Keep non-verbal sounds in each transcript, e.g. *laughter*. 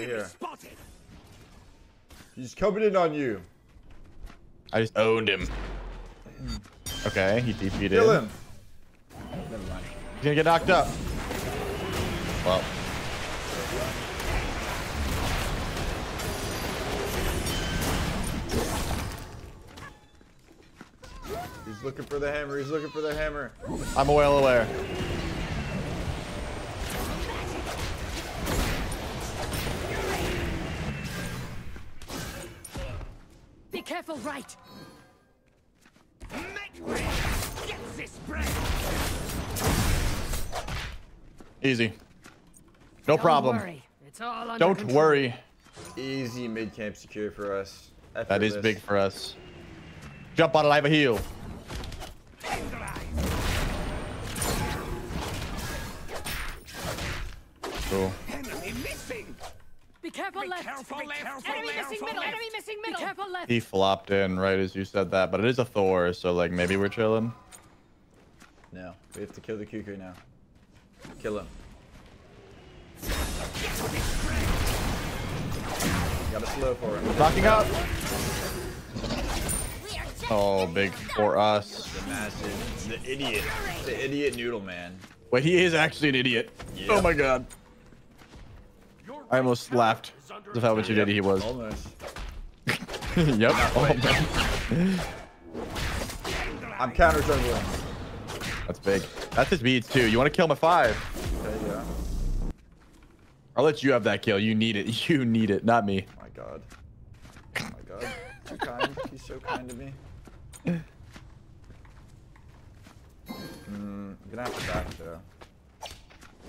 here. He's coming in on you. I just owned him. Okay, he defeated. Kill him. He's gonna get knocked up. Well, He's looking for the hammer. He's looking for the hammer. I'm well aware. Be careful, right? Get this bread. Easy. No Don't problem. worry. It's all under Don't control. worry. Easy mid camp secure for us. That is Effortless. big for us. Jump on live a heel. Cool. Enemy missing. Be careful, Be left. careful, Be left. careful, Be Enemy careful, missing middle. left. Enemy missing middle. Be careful, left. He flopped in right as you said that, but it is a Thor, so like maybe we're chilling. No, we have to kill the Kukri now. Kill him. Got a slow for him. Knocking up. Oh, big for us. The massive, the idiot, the idiot noodle man. Wait, he is actually an idiot. Yeah. Oh my god. I almost laughed of how much of an idiot he was. Almost. *laughs* yep. Oh. I'm counter. That's big. That's his beads too. You want to kill him at five? Okay, yeah. I'll let you have that kill. You need it. *laughs* You need it, not me. My God. Oh my God. Too kind. He's so kind to me. Hmm. *laughs* I'm gonna have to back though.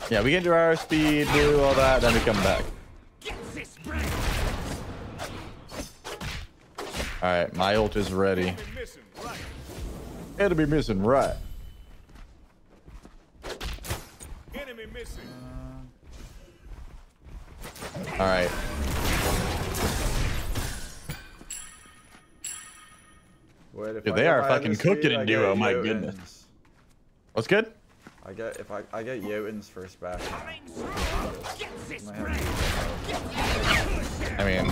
Yeah, we can do our speed, do all that, then we come back. Get this bread. All right, my ult is ready. It'll be missing right. Enemy missing. All right. Wait, if Dude, they get are fucking cooking in duo, get my goodness. What's good? I get if I I get Jotuns first back. Get this Might bread. have I mean,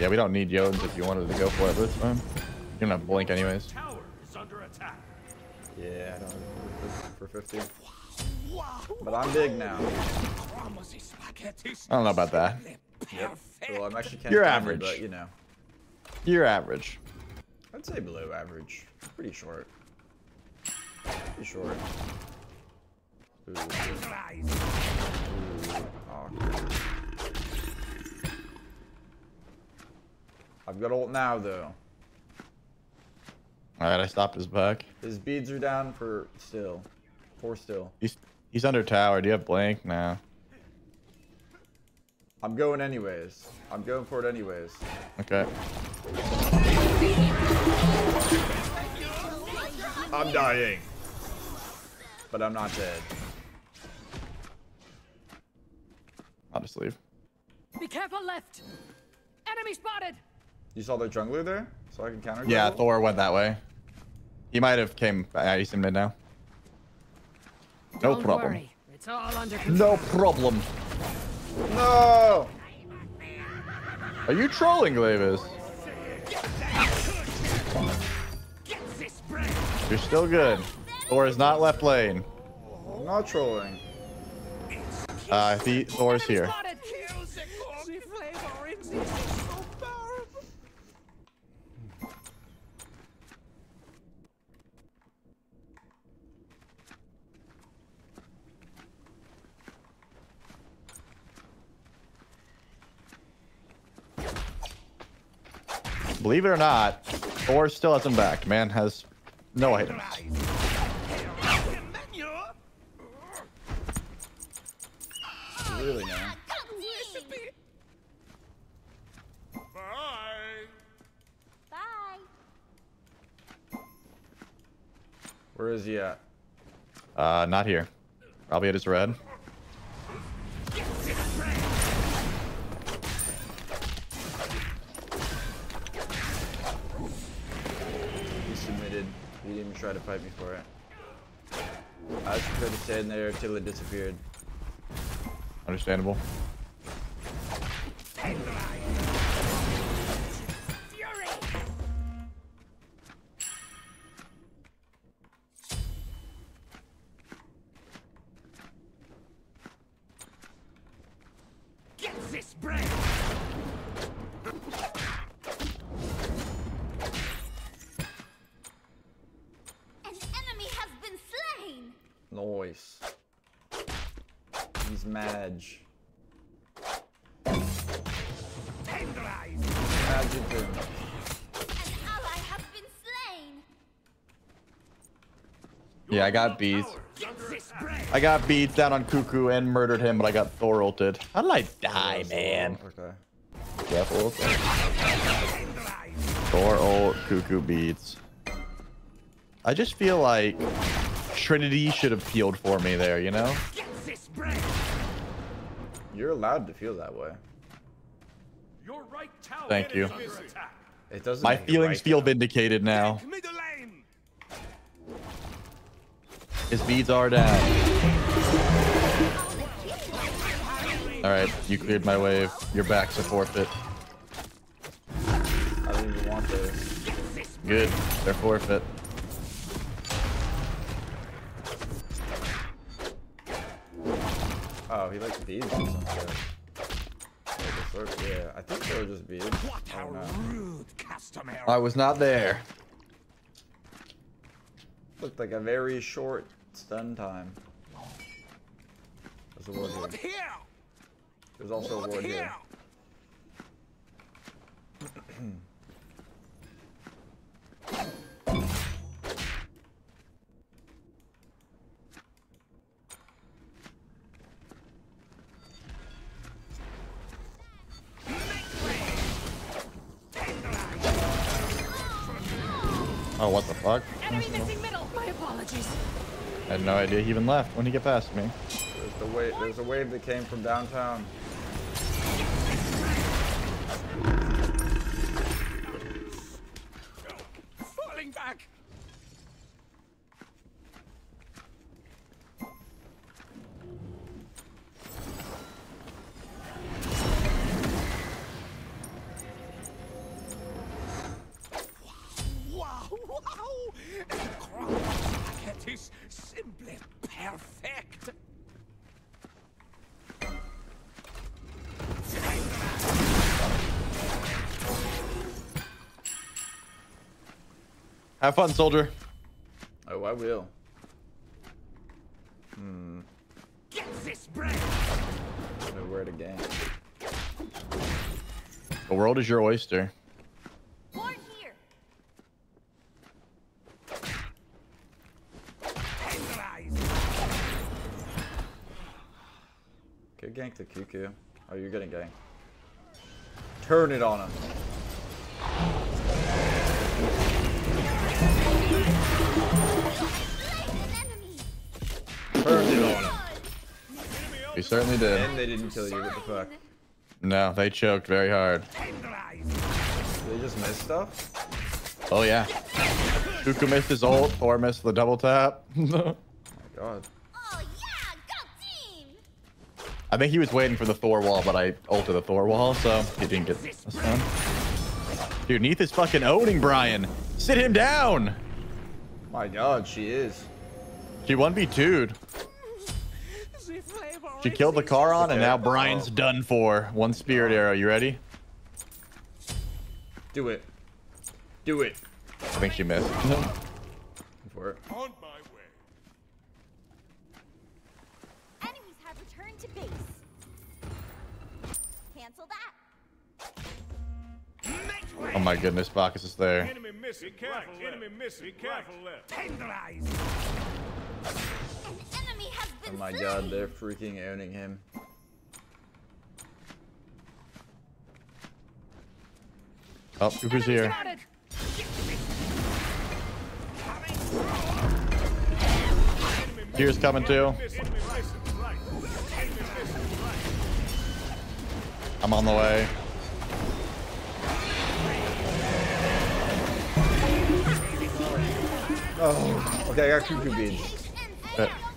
yeah, we don't need Yodes if you wanted to go for it this time. You don't have Blink anyways. Tower is under attack. to- Yeah, I don't for 50. But I'm big now. Promise is spaghetti. I don't know about that. Yep. Well, I'm actually kind You're of average. but you know, You're average. I'd say below average. Pretty short. Pretty short. Ooh, awkward. I've got ult now though. All right, I stopped his back. His beads are down for still. For still. He's he's under tower. Do you have Blink? Nah. I'm going anyways. I'm going for it anyways. Okay. I'm dying. But I'm not dead. I'll just leave. Be careful, left. Enemy spotted. You saw the jungler there? So I can counter Yeah, jungle? Thor went that way. He might have came. Yeah, he's in mid now. No Don't problem. worry. It's all under control. No problem. No! Are you trolling, Glaivus? Get this bread. You're still good. Thor is not left lane. I'm not trolling. Uh, the Thor's here. Believe it or not, Thor still hasn't back. Man has no items. Is he at? Uh, not here. Probably at his red. He submitted. He didn't even try to fight me for it. I was prepared to stand there till it disappeared. Understandable. Noise. He's Madge. Tenderize. An ally has been slain! Yeah, I got bees. Get this bread. I got beats down on Kuku and murdered him, but I got Thor ulted. How did I die, man? Okay. Careful. Tenderize. Thor ult, Kuku beats. I just feel like Trinity should have healed for me there, you know? Get this bread. You're allowed to feel that way. Your right tower Thank you. is under. It doesn't. My feelings right, feel though. vindicated now. Middle lane. His beads are down. Alright, you cleared my wave. You're back to forfeit. I don't even want this. Good. They're forfeit. Oh, he likes beads or something. Like a sort- Yeah, I think they were just beads. What I a rude customer. I was not there. Looked like a very short stun time. There's a ward here. here? There's also a ward here? *clears throat* had no idea he even left when he get past me. There's the wave. There's a wave that came from downtown. Have fun, soldier. Oh, I will. Hmm. Get this bread. I know where to game. The world is your oyster. Ward here! Tenderize. Good gank the Kuku. Oh, you're getting ganked. Turn it on him. Certainly did. And they didn't kill you. What the fuck? No, they choked very hard. They just missed stuff? Oh yeah. Kuku missed his ult, Thor missed the double tap. *laughs* Oh my god. Oh yeah! Go team! I think he was waiting for the Thor wall, but I ulted the Thor wall, so he didn't get stun. Dude, Neith is fucking owning Brian. Sit him down. My god, she is. She 1v2'd. The flavor She killed the Charon, and now Okay. Brian's oh. done for. One spirit oh. arrow. You ready? Do it. Do it. I think she missed. For it. on my way. Enemies have returned to base. Cancel that. Oh my goodness, Bacchus is there. Enemy missing. Be careful left. Enemy missing. Be careful left. Tenderize. Oh my god, they're freaking owning him. Oh, Enemy here. Tears coming too. Missing. Enemy missing. Right. Enemy missing. Right. I'm on the way. Oh. Okay, I got Kuku beads. An uh,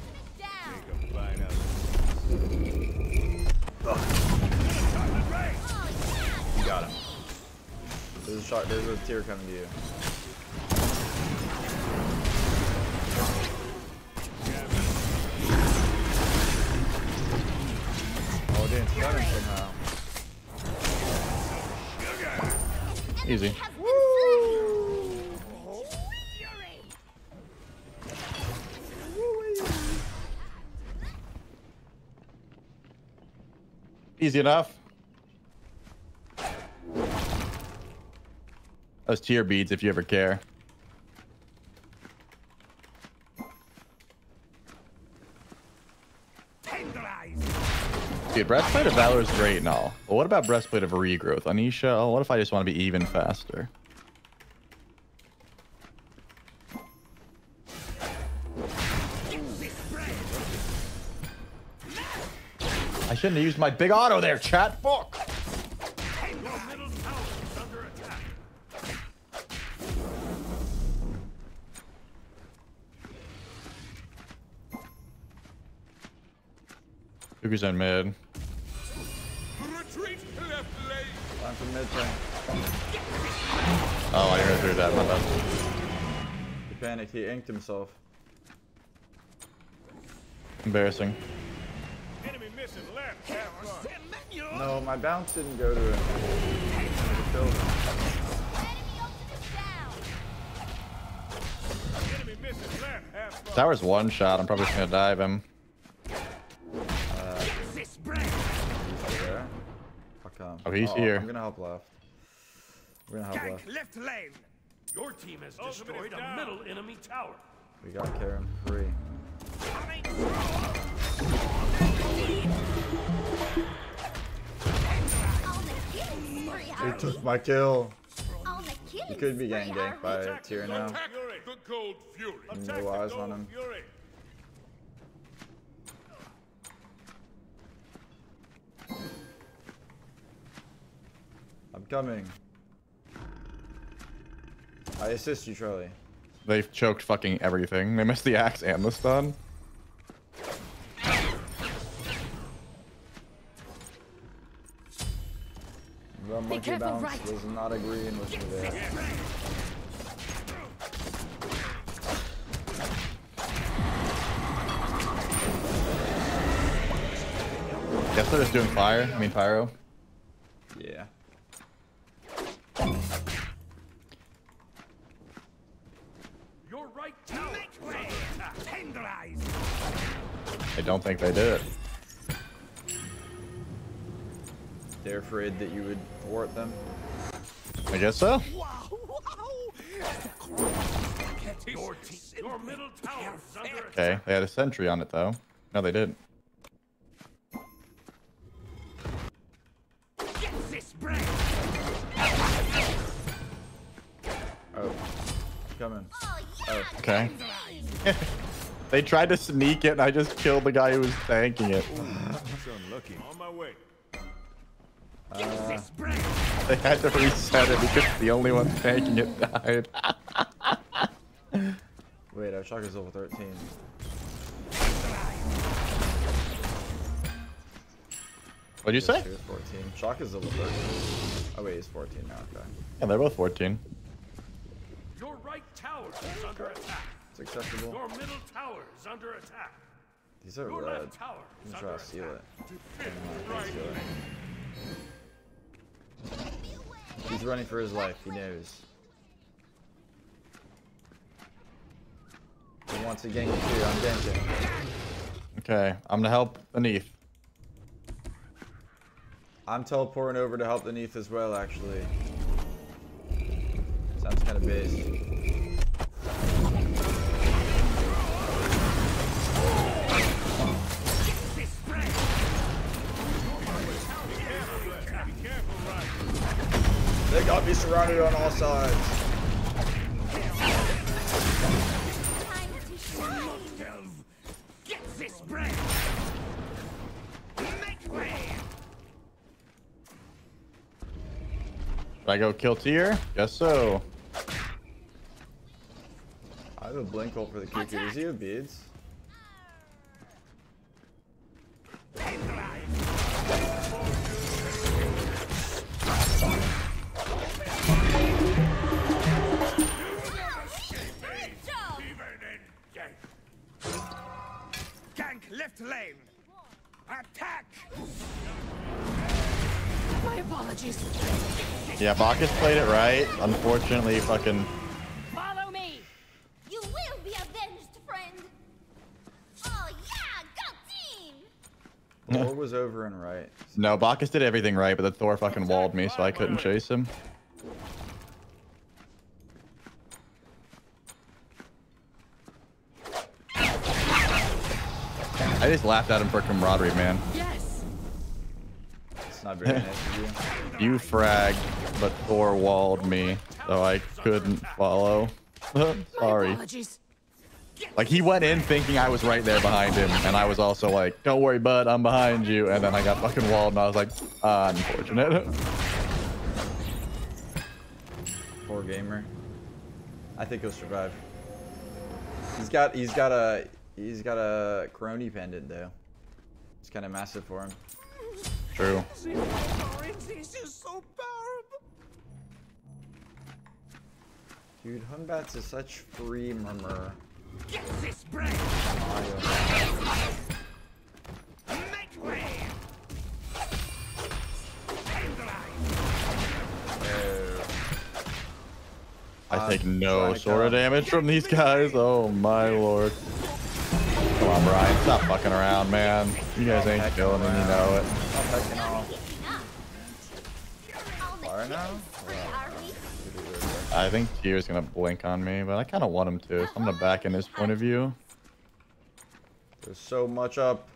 shot. There's a tear coming to you. Oh, didn't stun him somehow. Easy. Easy enough. Those tier beads if you ever care. Dude, Breastplate of Valor is great and all. But what about Breastplate of Regrowth? Anisha, oh, what if I just want to be even faster? I shouldn't have used my big auto there, chat. Fuck. Kuku's in mid. Retreat left lane. Time for mid turn. Oh, I didn't through that. My bad. He panicked. He inked himself. Embarrassing. Enemy missing left. No, my bounce didn't go to him. It killed him. Enemy ultimate down. Enemy missing left. Have fun. Tower's one shot. I'm probably just gonna dive him. Fuck um. Oh, he's oh, here. I'm gonna help left. We're gonna help left. left lane. Your team has Ultimate destroyed a middle enemy tower. We got Karen free. On the killing spree, He took my kill. On He could be spree, getting ganked by a Tyr now. Attack the gold fury. Attack the eyes on him. fury. I'm coming. I assist you, Charlie. They've choked fucking everything. They missed the axe and the stun. The monkey careful, bounce right. was not agreeing with me there. Guess they're just doing fire. I mean pyro. Yeah. Your right tower. is under attack. Tenderize. I don't think they did. They're afraid that you would thwart them. I guess so. Your team. Your middle tower is under attack. Okay, they had a sentry on it though. No, they didn't. Get this break. Oh. Coming. Oh. Okay. *laughs* they tried to sneak it, and I just killed the guy who was tanking it. On my way. Get this. They had to reset it because the only one tanking it died. Wait, our shock is level 13. What'd you say? 14. Shock is level 13. Oh wait, he's 14 now. Okay. Yeah, they're both 14. Your right tower is under attack. It's acceptable. Your middle tower is under attack. These are Your red. left tower I'm gonna try to steal it. I'm not gonna steal it. He's running for his life. He knows. He wants to gank you too. I'm ganking. Okay, I'm gonna help Aneath. I'm teleporting over to help the Neath as well, actually. Sounds kind of based. They got me surrounded on all sides. Time to shine. Delve. Get this break. Make way. Should I go kill Tyr? Guess so. I have a blink ult for the Kuku. Does he have beads? Good Yeah, Bacchus played it right. Unfortunately, fucking Follow me. You will be avenged, friend. Oh yeah, go team! Thor was over and right. no. Bacchus did everything right, but the Thor fucking walled me, so I couldn't chase him. I just laughed at him for camaraderie, man. Yes. It's not very *laughs* nice of you. You fragged, but Thor walled me, so I couldn't follow. *laughs* Sorry. Like he went in thinking I was right there behind him, and I was also like, "Don't worry, bud, I'm behind you." And then I got fucking walled, and I was like, uh, "Unfortunate." *laughs* Poor gamer. I think he'll survive. He's got he's got a he's got a Chronos Pendant though. It's kind of massive for him. True. Dude, Hunbatz is such free murmur. Get this brain. Make oh. way. I take uh, no trying sort of damage from these guys. Oh my lord. Come on, Brian. Stop fucking around, man. You guys ain't killing and you know it. Stop hecking off. Far you I think Tyr's gonna blink on me, but I kind of want him to, so I'm gonna back in his point of view. There's so much up.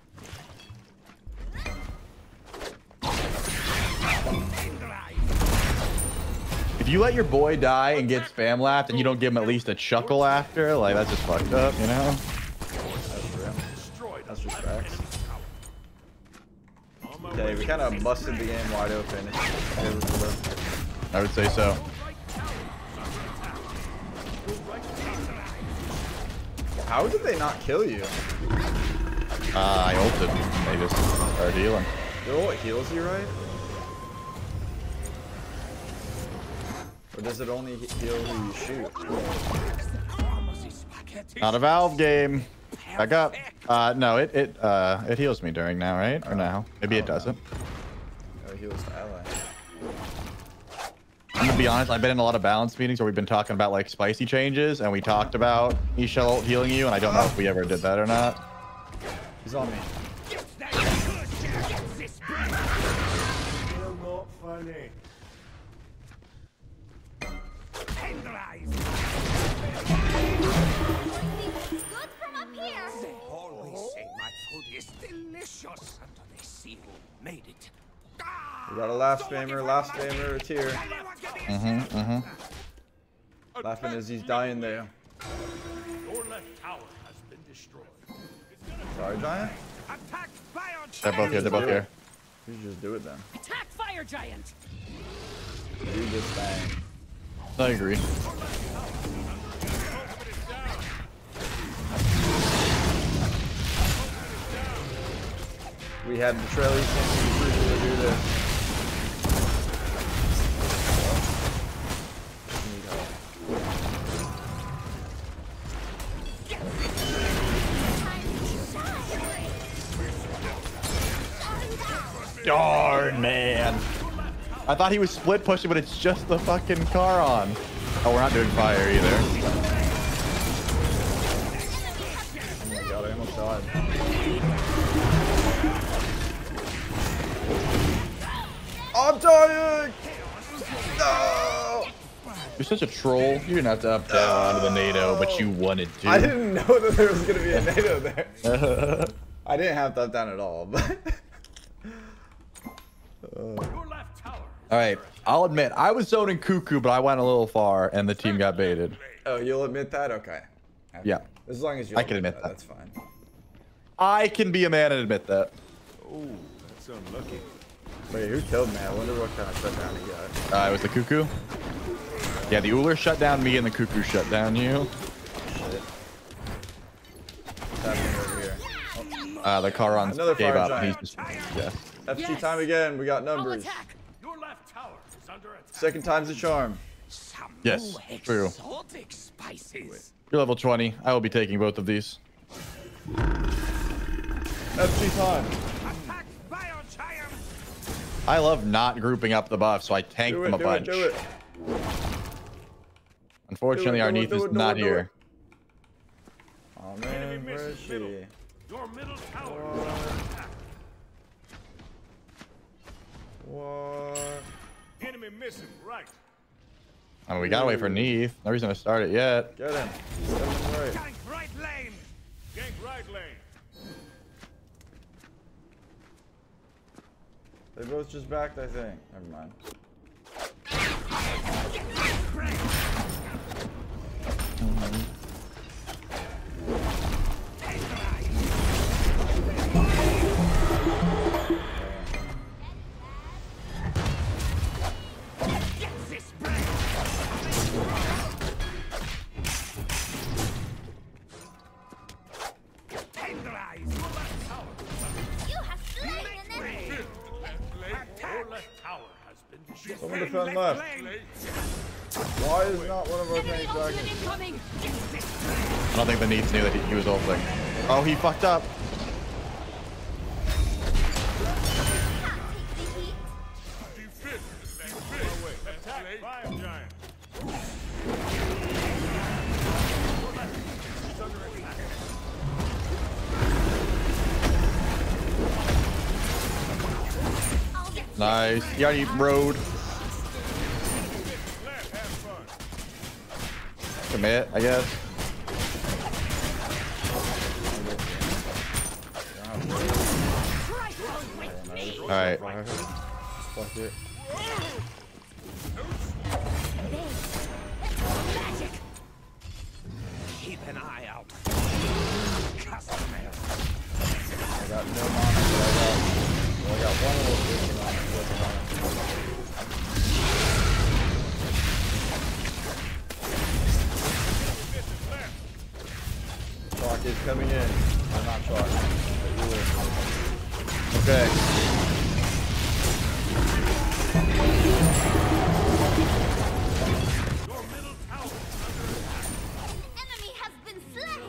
If you let your boy die and get spam laughed and you don't give him at least a chuckle after, like that's just fucked up, you know? That's real. Destroyed. That's just facts. Okay, we kind of busted the game wide open. I would say so. How did they not kill you? Uh, I ulted. They just started healing. You know what heals you, right? Or does it only heal who you shoot? Not a Valve game. Back up. Uh, no, it it uh it heals me during now, right? Or now? Maybe it doesn't. Oh, it heals the ally. I'm gonna be honest. I've been in a lot of balance meetings where we've been talking about like spicy changes, and we talked about Isha ult healing you, and I don't know if we ever did that or not. He's on me. Still not funny. Good from up here. Always say my food is delicious until they made it. We got a laugh spammer, laugh spammer, Tyr. Mm-hmm. Mm-hmm. Laughing as he's dying there. Your left tower has been destroyed. Sorry, Giant. Attack Bion They're both here. They're both here. You should just do it then. Attack fire giant. Do this thing. I agree. We had the trailers to do this. Darn man. I thought he was split pushing, but it's just the fucking Charon. Oh, we're not doing fire either. Oh my god, I almost died. I'm dying! No! You're such a troll. You didn't have to up down onto the NATO, but you wanted to. I didn't know that there was gonna be a NATO there. *laughs* I didn't have to up down at all, but Your left tower. All right, I'll admit I was zoning cuckoo, but I went a little far, and the team got baited. oh, you'll admit that? Okay. Yeah. As long as you I can admit that. that's fine. I can be a man and admit that. Oh, that's unlucky. Wait, who killed me? I wonder what kind of shutdown he got. Uh, it was the cuckoo. Yeah, the Ullr shut down me, and the cuckoo shut down you. Shit. What's happening over here? Uh, the Charon Another gave up. giant. He's just yes. FG Yes. time again. We got numbers. Your left tower is under. Second time's a charm. Some Yes, true. You're level 20. I will be taking both of these. FG time. Attack Bion Giant. I love not grouping up the buff, so I tank Do them it, a do bunch. it, do it. Unfortunately, Do our do it, Neith do is not here. Oh Enemy man, where is she? Your middle tower is under attack. What? Enemy missing right. I mean, we gotta wait for Neith. No reason to start it yet. Get him. Get him right. Gank right lane. Gank right lane. They both just backed, I think. Never mind. Tenderize. Left. Why is not one of our Enemy tanks ultimate! I don't think the Neith knew that he, he was ulting. Oh, he fucked up. Can't take the heat. Commit, I guess. All right. Fuck it.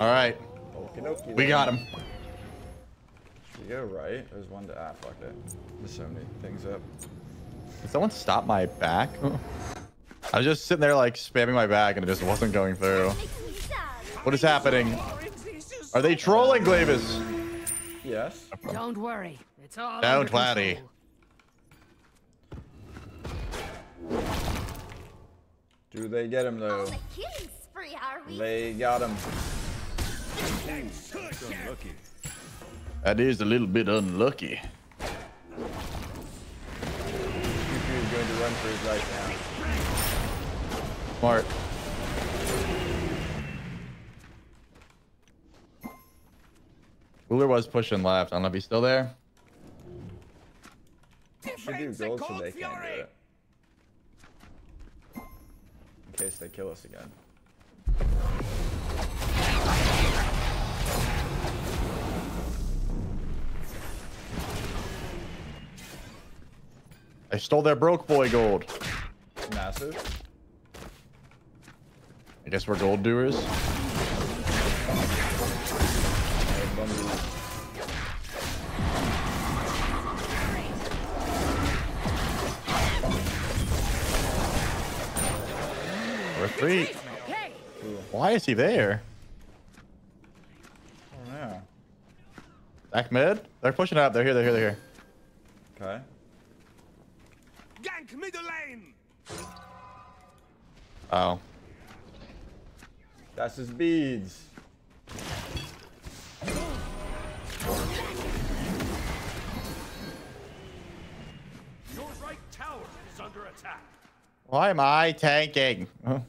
All right. Okie dokie. We got him. Should we go right? There's one to ah fuck it. There's so many things up. Did someone stop my back? I was just sitting there like spamming my back and it just wasn't going through. Makes me sad. What is happening? Are they trolling Glaivus? Yes. Don't worry. It's all Don't under worry. Do they get him though? On a spree, are we? They got him. Unlucky. That is a little bit unlucky. Kuku is going to run for his life now. Smart. Cooler was pushing left. I don't know if he's still there. Should do gold so they can't do it. In case they kill us again. I stole their broke boy gold. Massive. I guess we're gold doers. We're three. Why is he there? Oh no. Back mid? They're pushing up. They're here. They're here. They're here. Okay. Gank middle lane. Oh. That's his beads. Your right tower is under attack. Why am I tanking? Huh?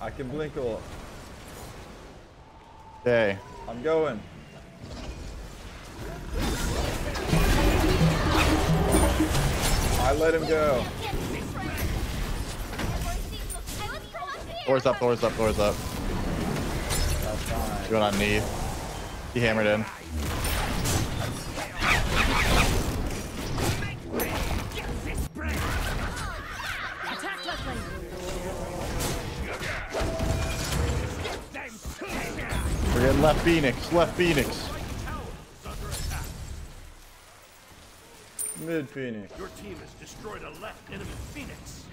I can blink a little. Okay. I'm going. I let him go. Thor's up. Thor's up. Thor's up. Going on knee. He hammered in. We're getting left Phoenix. Left Phoenix. Tower is under attack. Mid Phoenix. Your team has destroyed a left enemy Phoenix.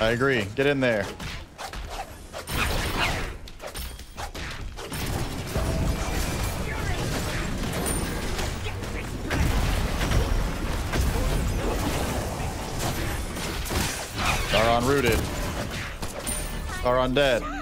I agree. Get in there. Sauron rooted. Sauron dead.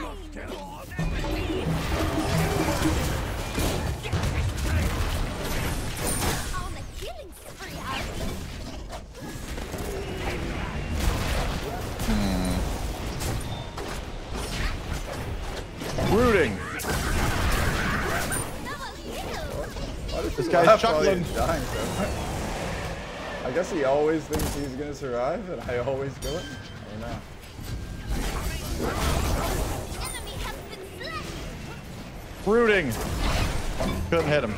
Guy's chuckling. dying so? *laughs* I guess he always thinks he's gonna survive, and I always kill him. I don't know. Enemy has been slain. Rooting. Couldn't hit him.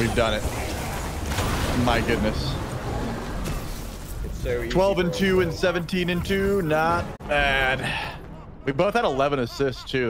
We've done it. My goodness. So easy. 12 and 2 and 17 and 2. Not bad. We both had 11 assists too.